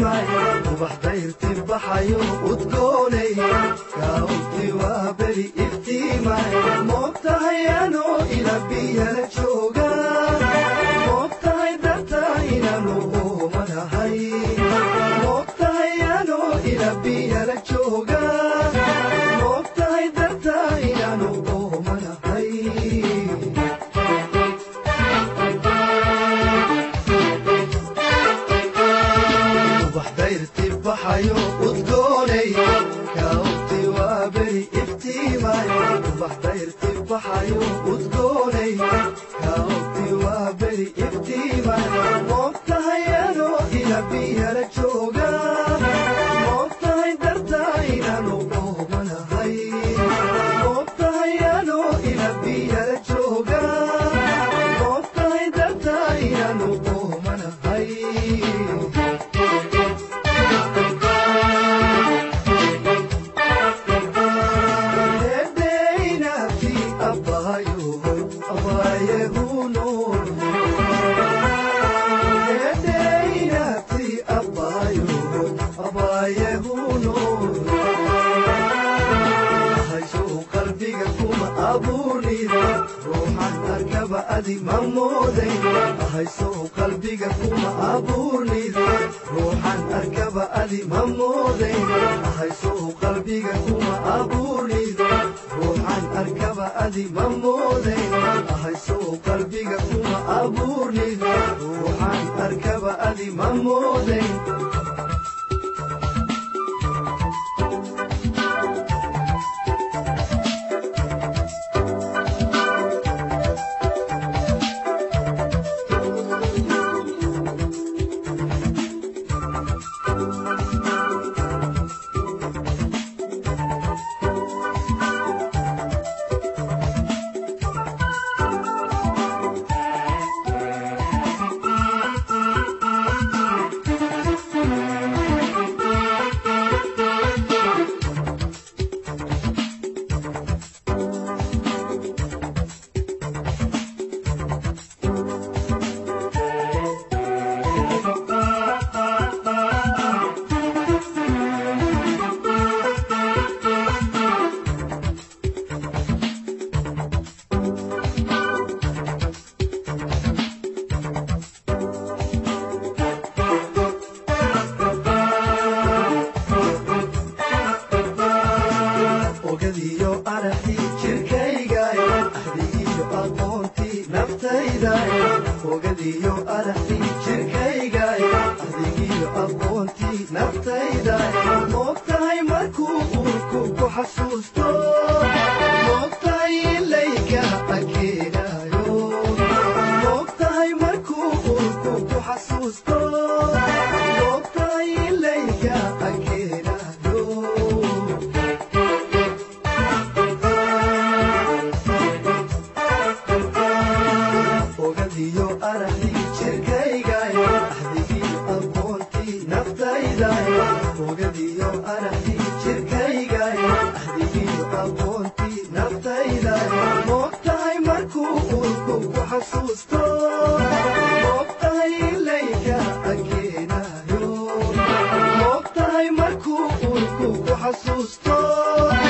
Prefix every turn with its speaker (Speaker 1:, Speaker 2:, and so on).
Speaker 1: معي وبحطيرتي بحيو وتقولي كاوتي وهبلي ابتي معي مبتهيانو adi ma moodayno ahaysow qalbiga kuma abuurnaydo ruuxan arkaba adi ma moodayno ahaysow qalbiga kuma abuurnaydo ruuxan arkaba adi ma moodayno ahaysow qalbiga kuma abuurnaydo ruuxan arkaba adi ma moodayn naftayda hogadiyo adaxtii jirkayga adigiyo aqoontii naftayda. markuu urku ku